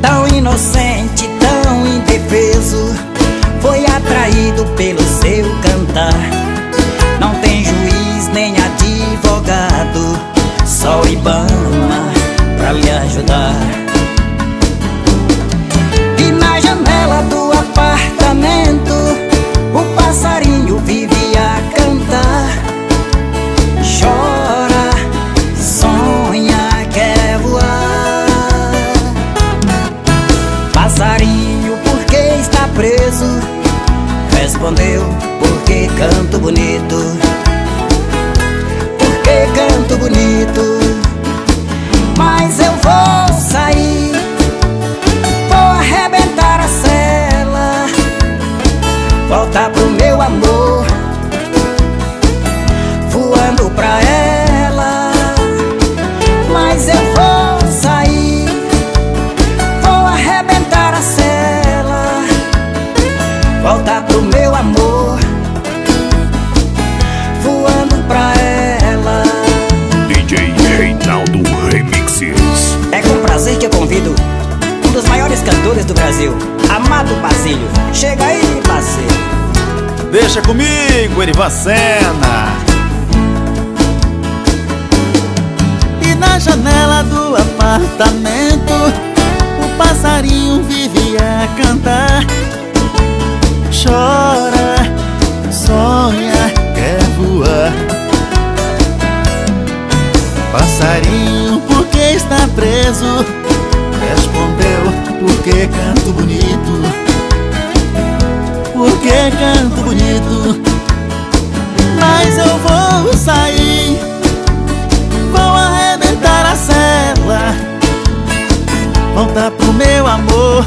Tão inocente, tão indefeso Foi atraído pelo seu cantar. Não tem juiz nem advogado Só o Ibama pra lhe ajudar Respondeu, porque canto bonito? Porque canto bonito Voltar pro meu amor. Voando pra ela. DJ Reinaldo Remixes. É com prazer que eu convido Um dos maiores cantores do Brasil Amado Basílio. Chega aí, parceiro. Deixa comigo, Erivan Sena. E na janela do apartamento O passarinho vive a cantar preso? Respondeu, porque canto bonito? Porque canto bonito? Mas eu vou sair. Vou arrebentar a cela. Voltar pro meu amor.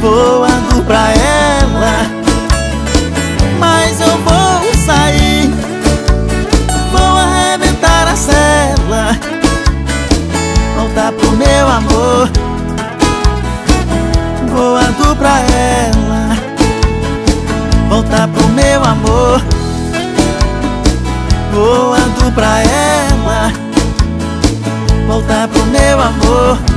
Voando pra ela pra ela. Voltar pro meu amor. Voando pra ela. Voltar pro meu amor